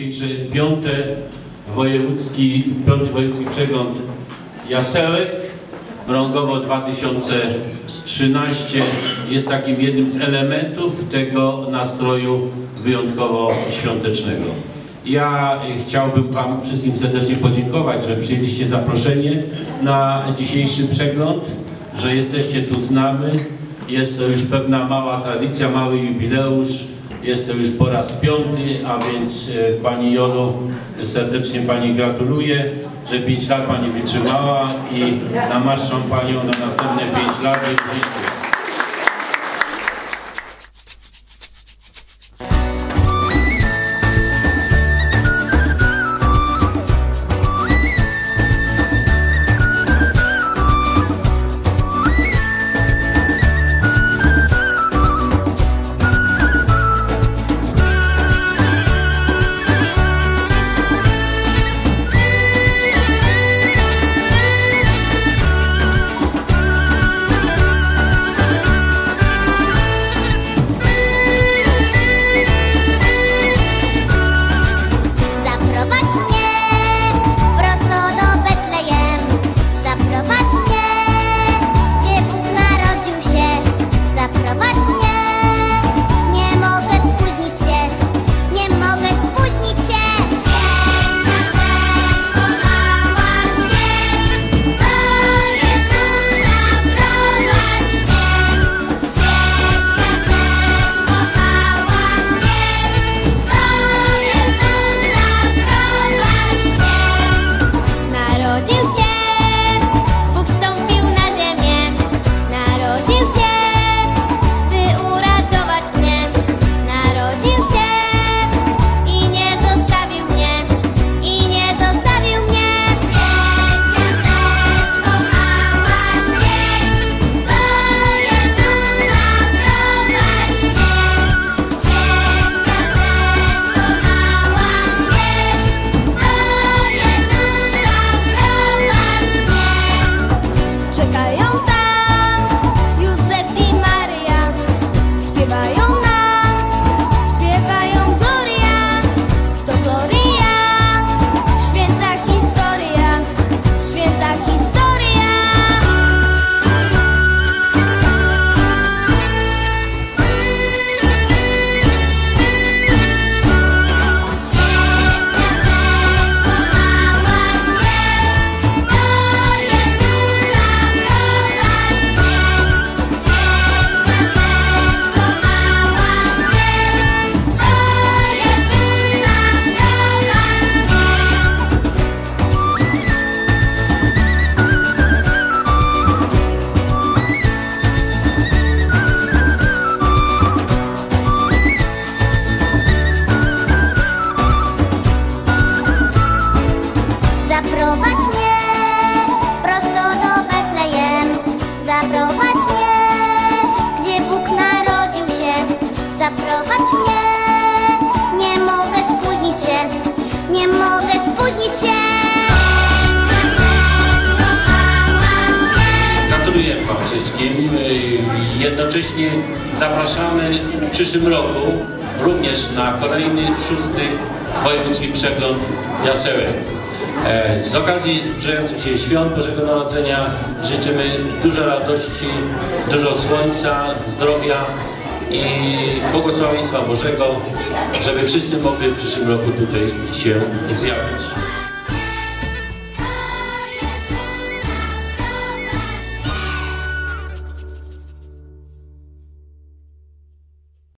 Dzisiejszy piąty wojewódzki, piąty wojewódzki przegląd jasełek Mrągowo 2013 jest takim jednym z elementów tego nastroju wyjątkowo świątecznego. Ja chciałbym Wam wszystkim serdecznie podziękować, że przyjęliście zaproszenie na dzisiejszy przegląd, że jesteście tu z nami. Jest to już pewna mała tradycja, mały jubileusz. Jest to już po raz piąty, a więc e, Pani Jolu serdecznie Pani gratuluję, że 5 lat Pani wytrzymała i namaszczam Panią na następne 5 lat. W mnie. Zaprowadź mnie prosto do Betlejem. Zaprowadź mnie, gdzie Bóg narodził się. Zaprowadź mnie, nie mogę spóźnić się, nie mogę spóźnić się. Gratuluję Wam wszystkim. Y, Jednocześnie zapraszamy w przyszłym roku również na kolejny szósty wojewódzki przegląd jasełek. E, Z okazji zbliżających się świąt Bożego Narodzenia życzymy dużo radości, dużo słońca, zdrowia i błogosławieństwa Bożego, żeby wszyscy mogli w przyszłym roku tutaj się zjawić.